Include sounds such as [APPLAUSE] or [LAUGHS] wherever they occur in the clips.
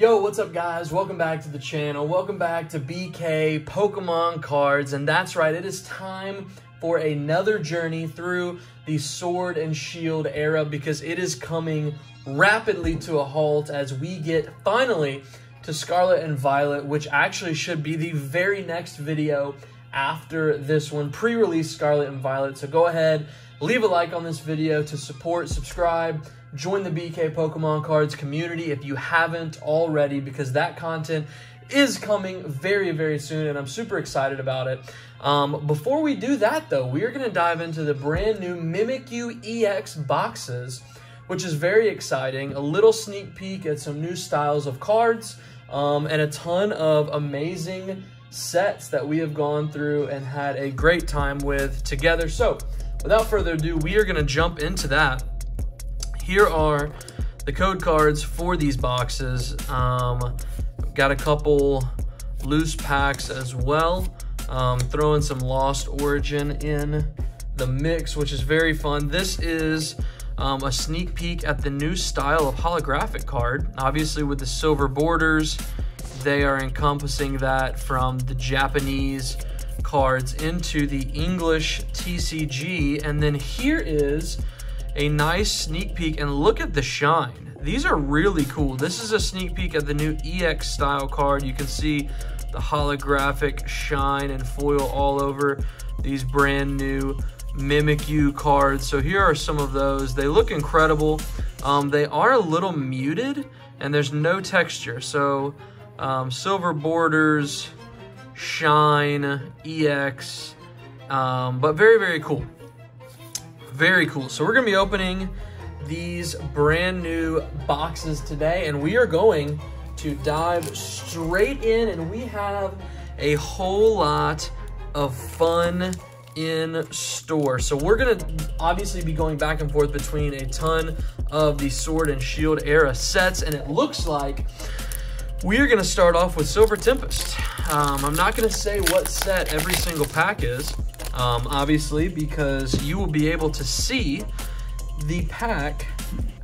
Yo, what's up guys? Welcome back to the channel. Welcome back to BK Pokemon Cards. And that's right, it is time for another journey through the Sword and Shield era because it is coming rapidly to a halt as we get finally to Scarlet and Violet, which actually should be the very next video after this one, pre-release Scarlet and Violet. So go ahead, leave a like on this video to support, subscribe, join the BK Pokemon Cards community if you haven't already because that content is coming very, very soon and I'm super excited about it. Um, before we do that though, we are going to dive into the brand new Mimikyu EX boxes, which is very exciting. A little sneak peek at some new styles of cards um, and a ton of amazing sets that we have gone through and had a great time with together. So without further ado, we are going to jump into that here are the code cards for these boxes. Um, got a couple loose packs as well. Um, throwing some Lost Origin in the mix, which is very fun. This is um, a sneak peek at the new style of holographic card. Obviously with the silver borders, they are encompassing that from the Japanese cards into the English TCG. And then here is a nice sneak peek and look at the shine. These are really cool. This is a sneak peek at the new EX style card. You can see the holographic shine and foil all over these brand new Mimikyu cards. So here are some of those. They look incredible. Um, they are a little muted and there's no texture. So um, silver borders, shine, EX, um, but very, very cool. Very cool. So we're going to be opening these brand new boxes today, and we are going to dive straight in, and we have a whole lot of fun in store. So we're to obviously be going back and forth between a ton of the Sword and Shield era sets, and it looks like we are going to start off with Silver Tempest. Um, I'm not going to say what set every single pack is, um, obviously, because you will be able to see the pack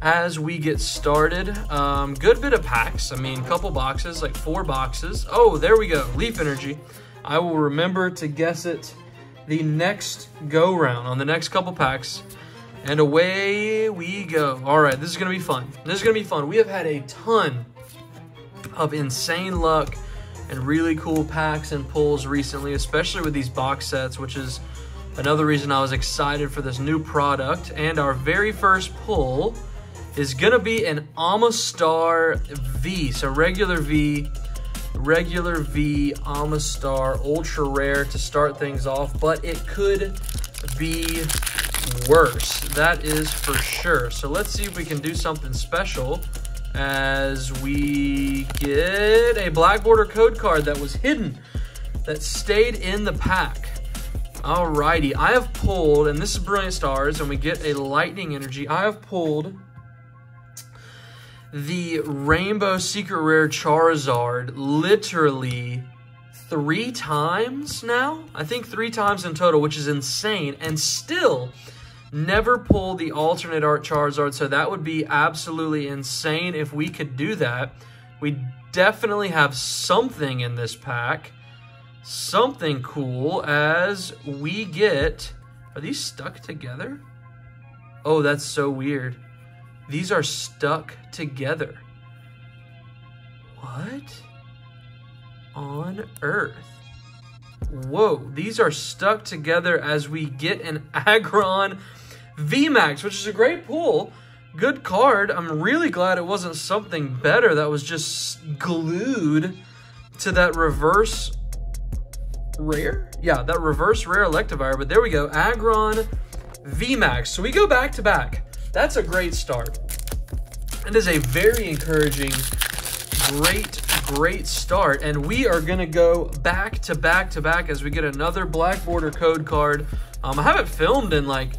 as we get started. Um, good bit of packs. I mean, couple boxes, like four boxes. Oh, there we go. Leaf Energy. I will remember to guess it the next go round on the next couple packs. And away we go. All right, this is going to be fun. This is going to be fun. We have had a ton of insane luck and really cool packs and pulls recently, especially with these box sets, which is another reason I was excited for this new product. And our very first pull is gonna be an Omastar V. So regular V, regular V, Omastar, ultra rare to start things off, but it could be worse. That is for sure. So let's see if we can do something special as we get a black border code card that was hidden, that stayed in the pack. Alrighty, I have pulled, and this is Brilliant Stars, and we get a Lightning Energy. I have pulled the Rainbow Secret Rare Charizard literally three times now. I think three times in total, which is insane. And still, never pull the alternate art Charizard, so that would be absolutely insane if we could do that. We definitely have something in this pack, something cool as we get, are these stuck together? Oh, that's so weird. These are stuck together. What on earth? Whoa, these are stuck together as we get an [LAUGHS] Aggron VMAX, which is a great pull. Good card. I'm really glad it wasn't something better that was just glued to that reverse rare? Yeah, that reverse rare Electivire. But there we go. Aggron VMAX. So we go back to back. That's a great start. It is a very encouraging, great, great start. And we are going to go back to back to back as we get another Black Border code card. Um, I haven't filmed in like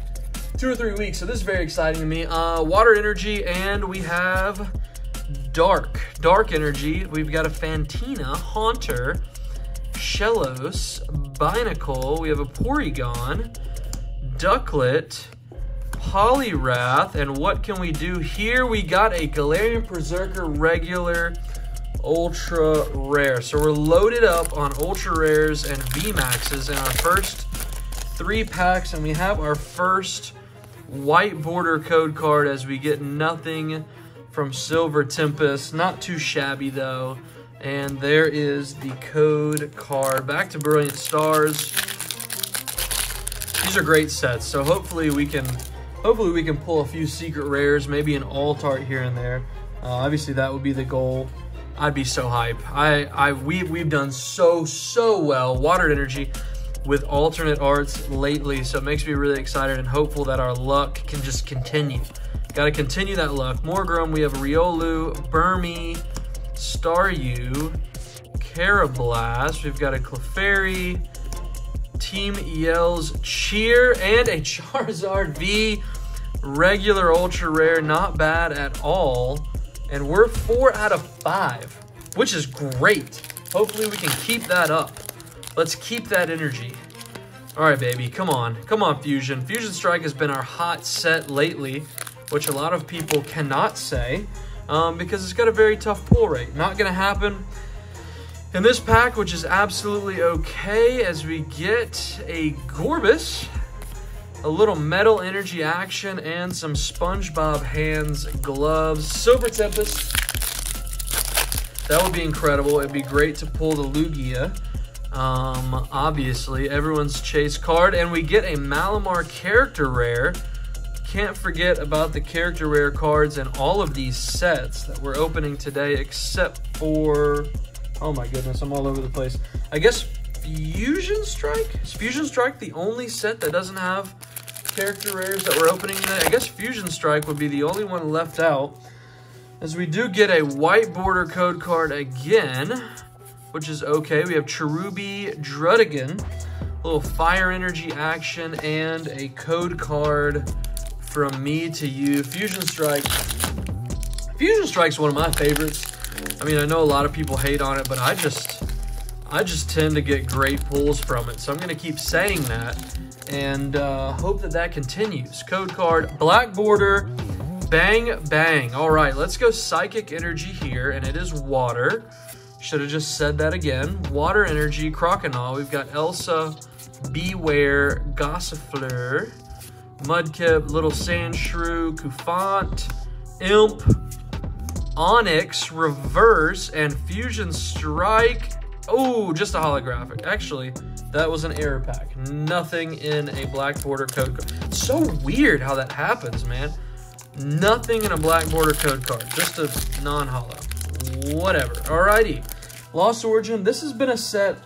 two or three weeks, so this is very exciting to me. Uh, water Energy, and we have Dark. Dark Energy. We've got a Fantina, Haunter, Shellos, Binacle. We have a Porygon, Ducklett, Poliwrath, and what can we do here? We got a Galarian Perrserker regular ultra rare. So we're loaded up on ultra rares and VMAXs in our first three packs, and we have our first white border code card as we get nothing from Silver Tempest. Not too shabby though. And there is the code card. Back to Brilliant Stars. These are great sets, so hopefully we can hopefully we can pull a few secret rares, maybe an alt art here and there. Uh, obviously that would be the goal. I'd be so hype. I, I, we, we've done so, so well, Watered Energy, with alternate arts lately, so it makes me really excited and hopeful that our luck can just continue. Got to continue that luck. Morgrem, we have Riolu, Burmy, Staryu, Karrablast. We've got a Clefairy, Team Yell's Cheer, and a [LAUGHS] Charizard V. Regular Ultra Rare, not bad at all. And we're four out of five, which is great. Hopefully we can keep that up. Let's keep that energy. All right, baby, come on. Come on, Fusion. Fusion Strike has been our hot set lately, which a lot of people cannot say um, because it's got a very tough pull rate. Not going to happen in this pack, which is absolutely okay as we get a Gorebyss a little metal energy action, and some SpongeBob hands gloves. Silver Tempest. That would be incredible. It'd be great to pull the Lugia. Um, obviously, everyone's chase card. And we get a Malamar character rare. Can't forget about the character rare cards in all of these sets that we're opening today, except for... Oh my goodness, I'm all over the place. I guess Fusion Strike? Is Fusion Strike the only set that doesn't have character rares that we're opening today? I guess Fusion Strike would be the only one left out. As we do get a white border code card again, which is okay. We have Cherubi Druddigon, a little fire energy action, and a code card from me to you. Fusion Strike. Fusion Strike's one of my favorites. I mean, I know a lot of people hate on it, but I just I just tend to get great pulls from it. So I'm going to keep saying that and uh, hope that that continues. Code card, black border, bang, bang. All right, let's go psychic energy here, and it is water. Should have just said that again. Water energy, Croconaw. We've got Elsa, Bewear, Gossifleur, Mudkip, Little Sandshrew, Cufant, Imp, Onix, Reverse, and Fusion Strike. Oh, just a holographic. Actually, that was an error pack. Nothing in a black border code card. So weird how that happens, man. Nothing in a black border code card. Just a non-hollow. Whatever. Alrighty. Lost Origin. This has been a set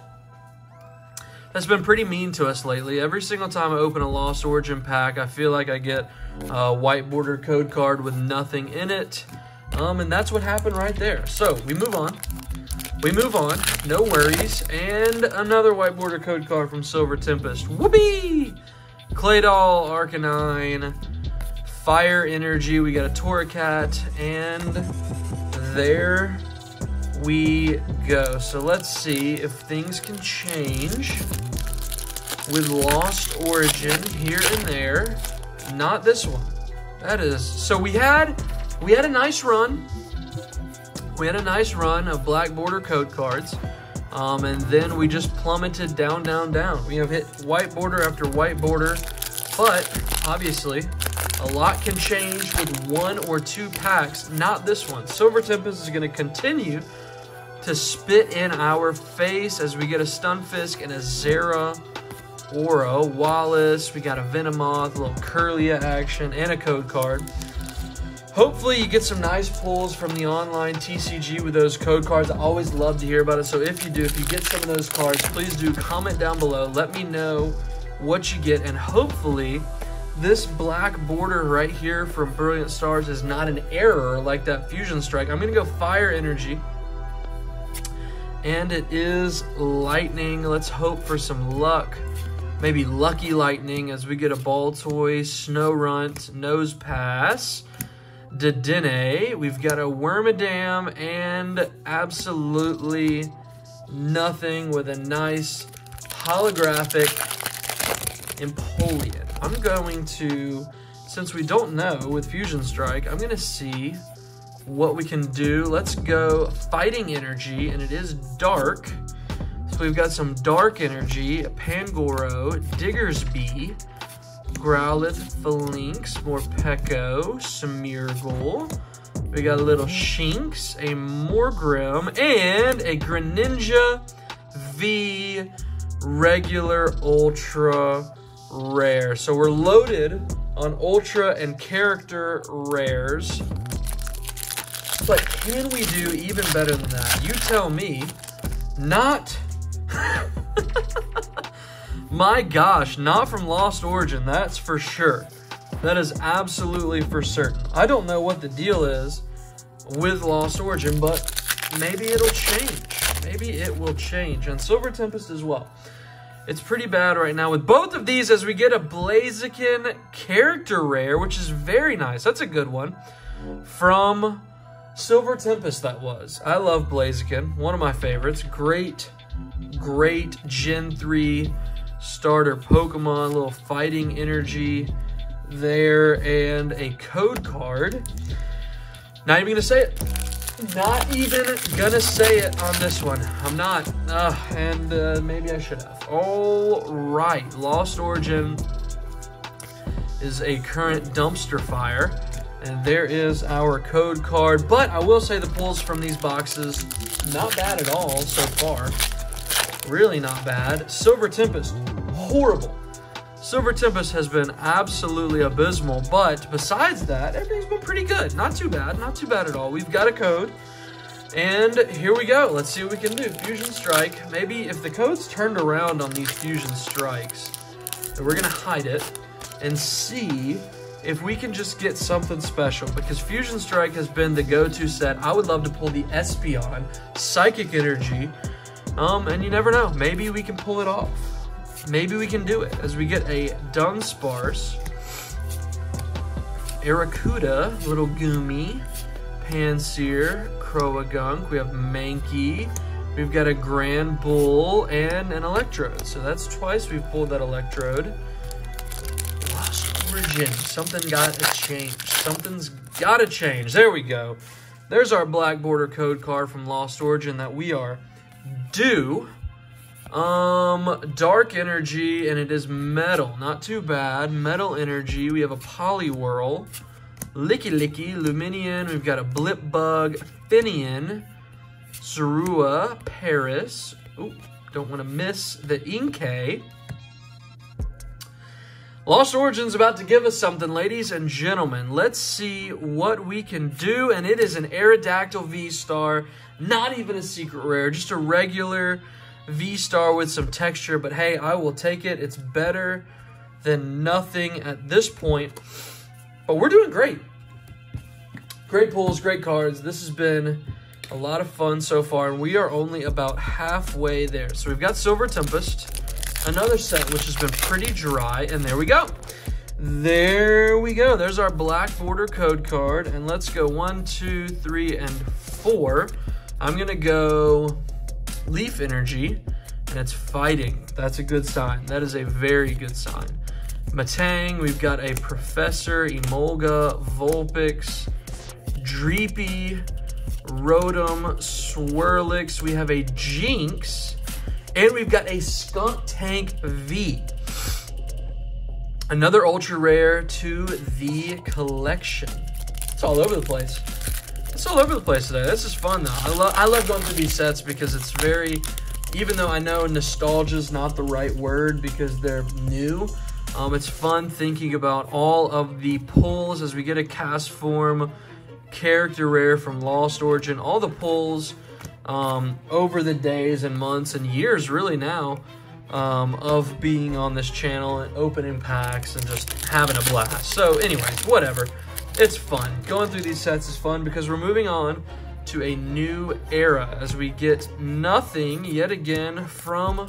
that's been pretty mean to us lately. Every single time I open a Lost Origin pack, I feel like I get a white border code card with nothing in it. Um, and that's what happened right there. So, we move on. We move on, no worries, and another white border code card from Silver Tempest. Whoopee! Claydol, Arcanine, Fire Energy, we got a Torracat, and there we go. So let's see if things can change with Lost Origin here and there. Not this one. That is, so we had, we had a nice run. We had a nice run of black border code cards. Um, and then we just plummeted down, down, down. We have hit white border after white border, but obviously a lot can change with one or two packs, not this one. Silver Tempest is gonna continue to spit in our face as we get a Stunfisk and a Zera Aura, Wallace, we got a Venomoth, a little Kirlia action, and a code card. Hopefully you get some nice pulls from the online TCG with those code cards. I always love to hear about it. So if you do, if you get some of those cards, please do comment down below. Let me know what you get. And hopefully this black border right here from Brilliant Stars is not an error like that Fusion Strike. I'm going to go Fire Energy. And it is Lightning. Let's hope for some luck. Maybe Lucky Lightning as we get a Baltoy, snow runt, Nosepass, Dedenne. We've got a Wormadam and absolutely nothing with a nice holographic Empoleon. I'm going to, since we don't know with Fusion Strike, I'm going to see what we can do. Let's go Fighting Energy, and it is dark. So we've got some Dark Energy, A Pangoro, Diggersby, Growlithe, Falinks, Morpeko, Smeargle. We got a little Shinx, a Morgrem, and a Greninja V regular ultra rare. So we're loaded on ultra and character rares. But can we do even better than that? You tell me. Not. [LAUGHS] My gosh, not from Lost Origin, that's for sure. That is absolutely for certain. I don't know what the deal is with Lost Origin, but maybe it'll change. Maybe it will change. And Silver Tempest as well. It's pretty bad right now with both of these as we get a Blaziken character rare, which is very nice. That's a good one. From Silver Tempest, that was. I love Blaziken. One of my favorites. Great, great Gen 3 starter Pokemon. Little fighting energy there. And a code card. Not even to say it. Not even gonna say it on this one. I'm not. Uh, and uh, maybe I should have. All right, Lost Origin is a current dumpster fire. And there is our code card. But I will say the pulls from these boxes, not bad at all so far. Really not bad. Silver Tempest, horrible. Silver Tempest has been absolutely abysmal, but besides that, everything's been pretty good. Not too bad, not too bad at all. We've got a code, and here we go. Let's see what we can do. Fusion Strike. Maybe if the code's turned around on these Fusion Strikes, we're going to hide it and see if we can just get something special because Fusion Strike has been the go-to set. I would love to pull the Espeon, Psychic Energy, um, and you never know. Maybe we can pull it off maybe we can do it as we get a Dunsparce, Arrokuda, Little Goomy, Pansear, Croagunk, we have Mankey, we've got a Granbull, and an Electrode. So that's twice we've pulled that Electrode. Origin, something got to change. Something's got to change. There we go. There's our Black Border code card from Lost Origin that we are due. Um, dark energy, and it is metal. Not too bad. Metal energy. We have a Poliwhirl, licky Lumineon. We've got a Blipbug, Finneon, Zorua, Paras. Ooh, don't want to miss the Inkay. Lost Origin's about to give us something, ladies and gentlemen. Let's see what we can do, and it is an Aerodactyl V-Star. Not even a secret rare, just a regular V-Star with some texture, but hey, I will take it. It's better than nothing at this point. But we're doing great. Great pulls, great cards. This has been a lot of fun so far, and we are only about halfway there. So we've got Silver Tempest, another set which has been pretty dry, and there we go. There we go. There's our black border code card, and let's go one, two, three, and four. I'm gonna go leaf energy, and it's fighting. That's a good sign. That is a very good sign. Matang, we've got a Professor, Emolga, Vulpix, Dreepy, Rotom, Swirlix. We have a Jynx, and we've got a Skuntank V. Another ultra rare to the collection. It's all over the place. It's all over the place today. This is fun though. I love I love going through these sets because it's very even though I know nostalgia is not the right word because they're new, um, it's fun thinking about all of the pulls as we get a Castform, character rare from Lost Origin, all the pulls um, over the days and months and years really now um, of being on this channel and opening packs and just having a blast. So anyways, whatever it's fun. Going through these sets is fun because we're moving on to a new era as we get nothing yet again from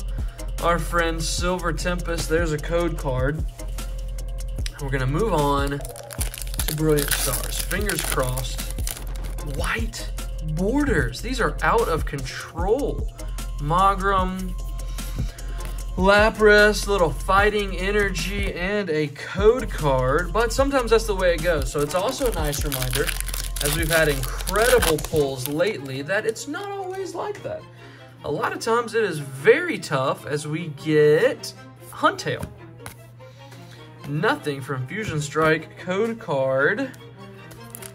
our friend Silver Tempest. There's a code card. We're gonna move on to Brilliant Stars. Fingers crossed. White borders. These are out of control. Morgrem, Lapras, little fighting energy, and a code card. But sometimes that's the way it goes. So it's also a nice reminder as we've had incredible pulls lately, that it's not always like that. A lot of times it is very tough as we get Huntail. Nothing from Fusion Strike code card.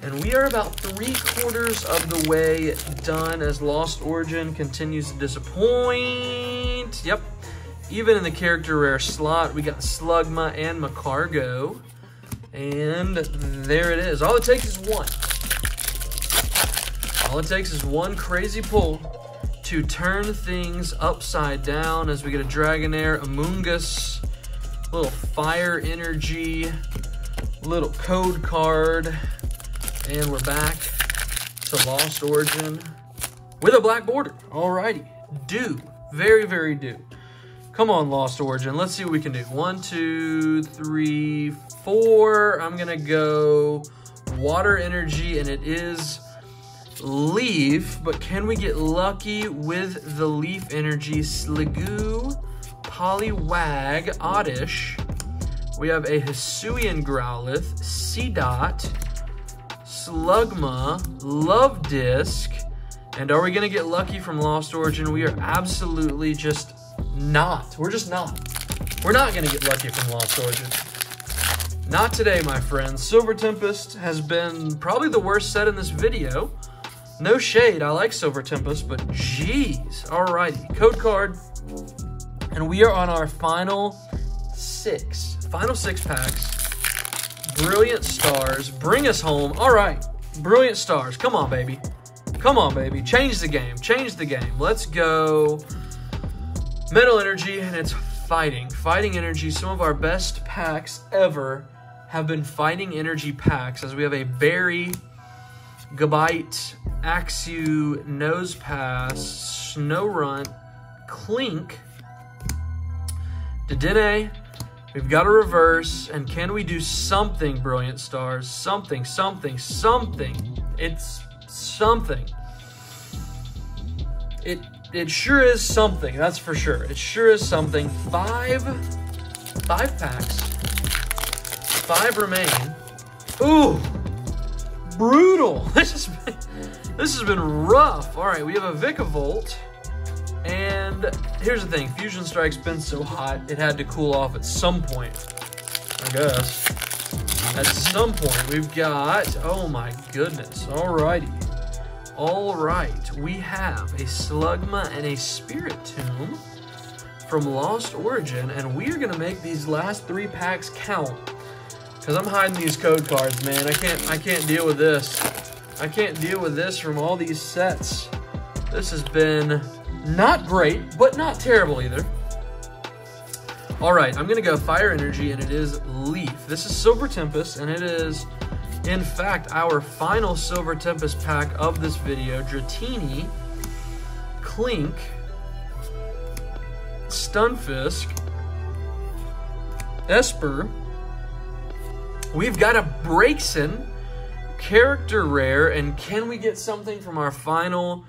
And we are about three quarters of the way done as Lost Origin continues to disappoint. Yep. Even in the character rare slot, we got Slugma and Magcargo. And there it is. All it takes is one. All it takes is one crazy pull to turn things upside down as we get a Dragonair, Amoonguss, little fire energy, little code card, and we're back to Lost Origin with a black border. Alrighty, do, very, very do. Come on, Lost Origin, let's see what we can do. One, two, three, four. I'm gonna go water energy, and it is leaf, but can we get lucky with the leaf energy? Sliggoo, Poliwag, Oddish. We have a Hisuian Growlithe, Seedot, Slugma, Disc, and are we gonna get lucky from Lost Origin? We are absolutely just not. We're just not. We're not gonna get lucky from Lost Origin. Not today, my friends. Silver Tempest has been probably the worst set in this video. No shade, I like Silver Tempest, but jeez. Alrighty, code card. And we are on our final six. Final six packs. Brilliant Stars. Bring us home. All right, Brilliant Stars. Come on, baby. Come on, baby. Change the game. Change the game. Let's go. Metal Energy, and it's fighting. Fighting Energy. Some of our best packs ever have been Fighting Energy packs as we have a Berry, Gabite, Axew, Nosepass, Snorunt, Clink, Dedenne. We've got a reverse, and can we do something, Brilliant Stars? Something, something, something. It's something. It it sure is something, that's for sure. It sure is something. Five, five packs. Five remain. Ooh, brutal. [LAUGHS] This has been, this has been rough. All right, we have a Vikavolt. And here's the thing, Fusion Strike's been so hot, it had to cool off at some point, I guess. At some point, we've got, oh my goodness, alrighty. All right, we have a Slugma and a Spiritomb from Lost Origin, and we are gonna make these last three packs count. Cause I'm hiding these code cards, man. I can't I can't deal with this. I can't deal with this from all these sets. This has been not great, but not terrible either. All right, I'm gonna go Fire Energy, and it is Leaf. This is Silver Tempest, and it is, in fact, our final Silver Tempest pack of this video. Dratini, Clink, Stunfisk, Esper. We've got a Braixen, character rare, and can we get something from our final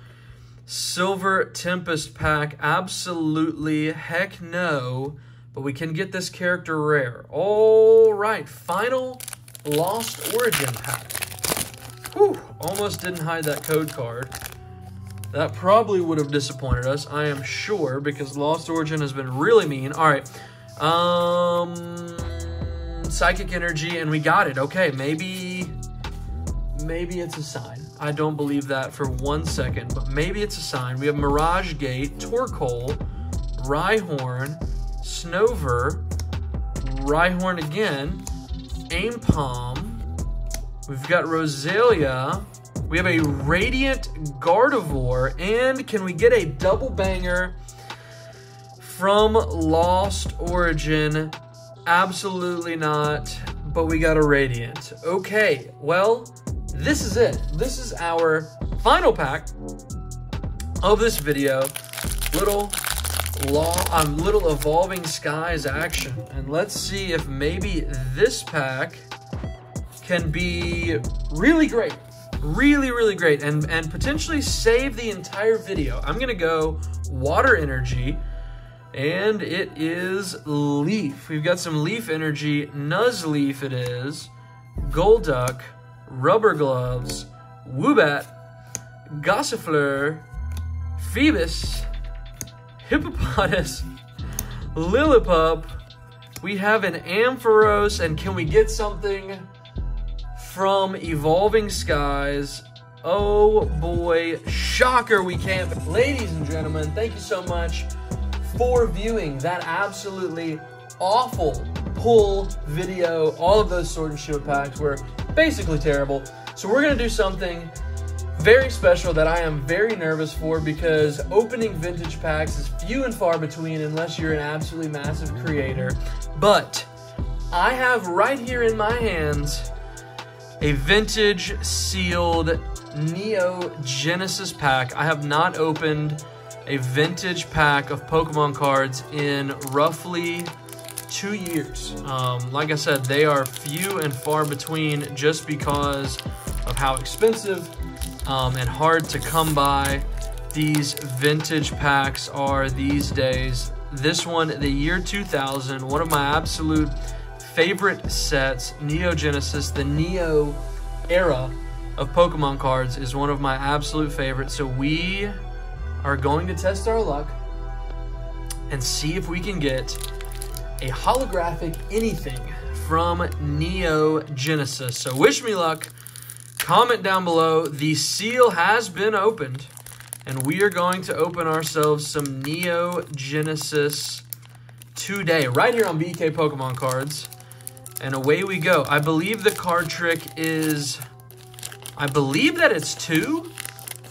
Silver Tempest pack? Absolutely, heck no. But we can get this character rare. All right, final Lost Origin pack. Whew, almost didn't hide that code card. That probably would have disappointed us, I am sure, because Lost Origin has been really mean. All right, um, Psychic Energy, and we got it. Okay, maybe, maybe it's a sign. I don't believe that for one second, but maybe it's a sign. We have Mirage Gate, Torkoal, Rhyhorn, Snover, Rhyhorn again, Aim We've got Roselia. We have a Radiant Gardevoir. And can we get a double banger from Lost Origin? Absolutely not. But we got a Radiant. Okay, well, this is it. This is our final pack of this video. Little law um, little evolving skies action. And let's see if maybe this pack can be really great. Really really great. And and potentially save the entire video. I'm gonna go water energy and it is leaf. We've got some leaf energy. Nuzleaf it is. Golduck rubber gloves Woobat, Gossifleur, Phoebus, Hippopotas, Lillipup. We have an Ampharos, and can we get something from Evolving Skies? Oh boy, shocker, we can't. Ladies and gentlemen, thank you so much for viewing that absolutely awful pull video. All of those sword and shield packs were basically terrible. So we're gonna do something very special that I am very nervous for because opening vintage packs is few and far between unless you're an absolutely massive creator. But I have right here in my hands a vintage sealed Neo Genesis pack. I have not opened a vintage pack of Pokemon cards in roughly two years. Um, like I said, they are few and far between just because of how expensive um, and hard to come by these vintage packs are these days. This one, the year 2000, one of my absolute favorite sets, Neo Genesis, the Neo era of Pokemon cards is one of my absolute favorites. So we are going to test our luck and see if we can get a holographic anything from Neo Genesis. So wish me luck. Comment down below. The seal has been opened. And we are going to open ourselves some Neo Genesis today, right here on BK Pokemon cards. And away we go. I believe the card trick is I believe that it's two.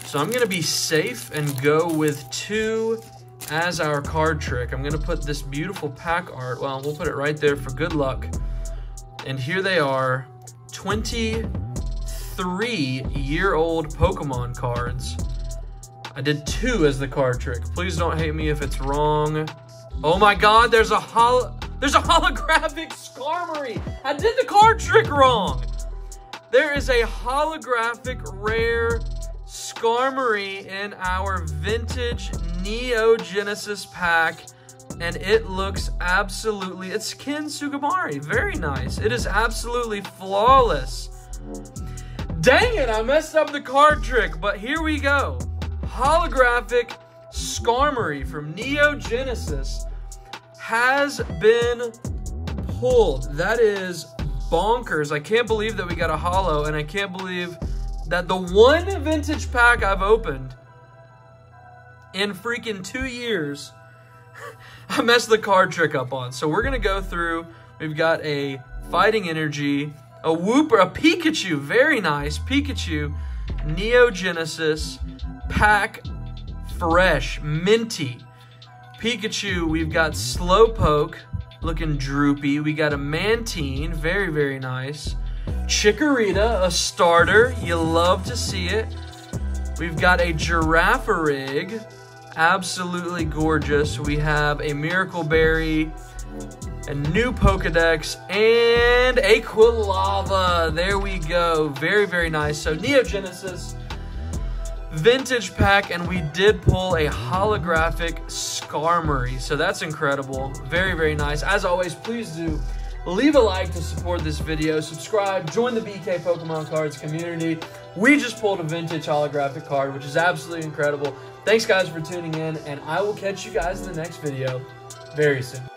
So I'm going to be safe and go with two as our card trick. I'm to put this beautiful pack art. Well, we'll put it right there for good luck. And here they are. 23-year-old Pokemon cards. I did two as the card trick. Please don't hate me if it's wrong. Oh my god, there's a hol there's a [LAUGHS] holographic Skarmory. I did the card trick wrong. There is a holographic rare Skarmory in our vintage Neo Genesis pack. And it looks absolutely, it's Ken Sugimori. Very nice. It is absolutely flawless. Dang it, I messed up the card trick, but here we go. Holographic Skarmory from Neo Genesis has been pulled. That is bonkers. I can't believe that we got a holo, and I can't believe that the one vintage pack I've opened in freaking two years, [LAUGHS] I messed the card trick up on. So we're going to go through. We've got a Fighting Energy, a Wooper, a Pikachu, very nice, Pikachu, Neo Genesis, Pack Fresh, Minty, Pikachu, we've got Slowpoke, looking droopy. We got a Mantine, very, very nice. Chikorita, a starter. You love to see it. We've got a Girafarig, absolutely gorgeous. We have a Miracle Berry, a new Pokedex, and a Quilava. There we go. Very, very nice. So Neo Genesis vintage pack and we did pull a holographic Skarmory. So that's incredible. Very, very nice. As always, please do leave a like to support this video. Subscribe, join the BK Pokemon Cards community. We just pulled a vintage holographic card, which is absolutely incredible. Thanks guys for tuning in and I will catch you guys in the next video very soon.